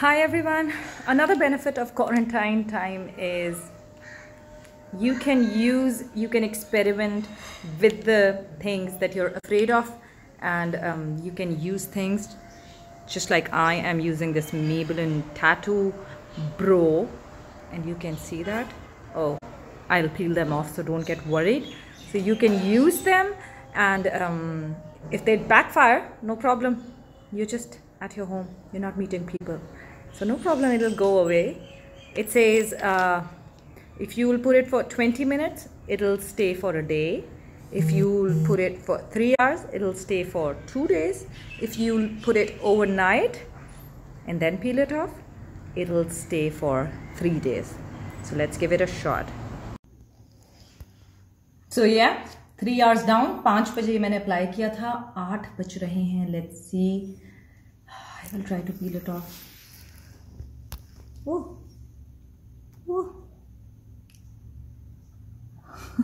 Hi everyone. Another benefit of quarantine time is you can use, you can experiment with the things that you're afraid of, and um, you can use things just like I am using this Maybelline Tattoo Brow, and you can see that. Oh, I'll peel them off, so don't get worried. So you can use them, and um, if they backfire, no problem. You're just at your home. You're not meeting people so no problem it'll go away it says uh, if you will put it for 20 minutes it'll stay for a day if you will put it for three hours it'll stay for two days if you put it overnight and then peel it off it'll stay for three days so let's give it a shot so yeah three hours down पाँच बजे मैंने apply किया था आठ बज रहे हैं let's see I will try to peel it of Whoa. Whoa.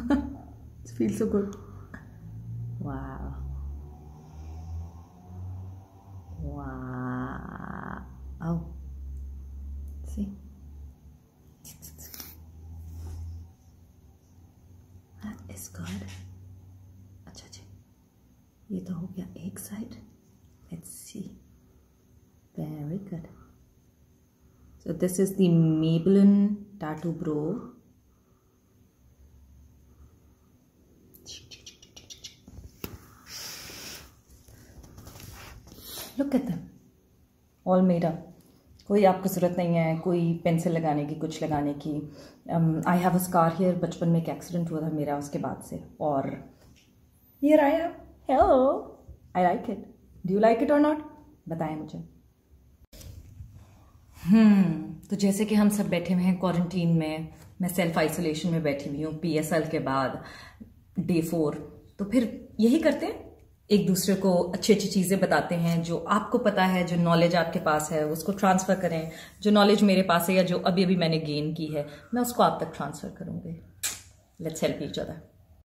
it feels so good. Wow. Wow. Oh. See? That is good. अच्छा जी ये तो हो गया एक side let's see Very good so this is the Maybelline Tattoo Bro. Look at them. All made up. कोई आपको ज़रूरत नहीं है, कोई पेंसिल लगाने की, कुछ लगाने की। I have a scar here बचपन में एक एक्सीडेंट हुआ था मेरा उसके बाद से। और here I am hello I like it do you like it और नॉट बताएँ मुझे। हम्म तो जैसे कि हम सब बैठे हुए हैं क्वारंटीन में, मैं सेल्फ आइसोलेशन में बैठी हुई हूँ पीएसएल के बाद डे फोर तो फिर यही करते हैं? एक दूसरे को अच्छी अच्छी चीज़ें बताते हैं, जो आपको पता है, जो नॉलेज आपके पास है, उसको ट्रांसफ़र करें। जो नॉलेज मेरे पास है या जो अभी अभी मैंने गेन की है, मैं उसको आप तक ट्रांसफ़र करूँगी। Let's help each other